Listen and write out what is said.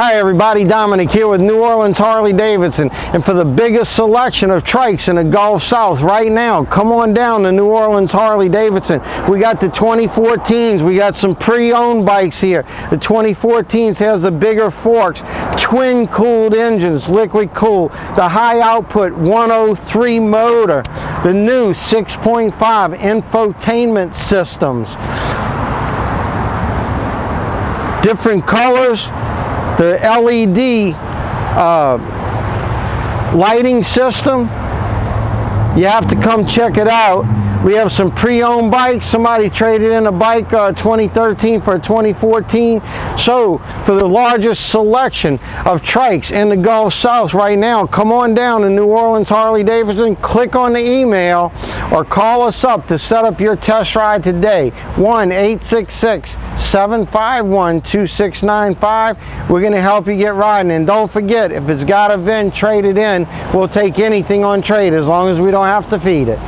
Hi everybody, Dominic here with New Orleans Harley Davidson. And for the biggest selection of trikes in the Gulf South right now, come on down to New Orleans Harley Davidson. We got the 2014s, we got some pre-owned bikes here. The 2014s has the bigger forks, twin cooled engines, liquid cool, the high output 103 motor, the new 6.5 infotainment systems. Different colors, the LED uh, lighting system. You have to come check it out. We have some pre-owned bikes. Somebody traded in a bike uh, 2013 for 2014. So for the largest selection of trikes in the Gulf South right now, come on down to New Orleans Harley Davidson, click on the email or call us up to set up your test ride today. 1-866-751-2695. We're going to help you get riding. And don't forget, if it's got a VIN, trade it in. We'll take anything on trade as long as we don't have to feed it.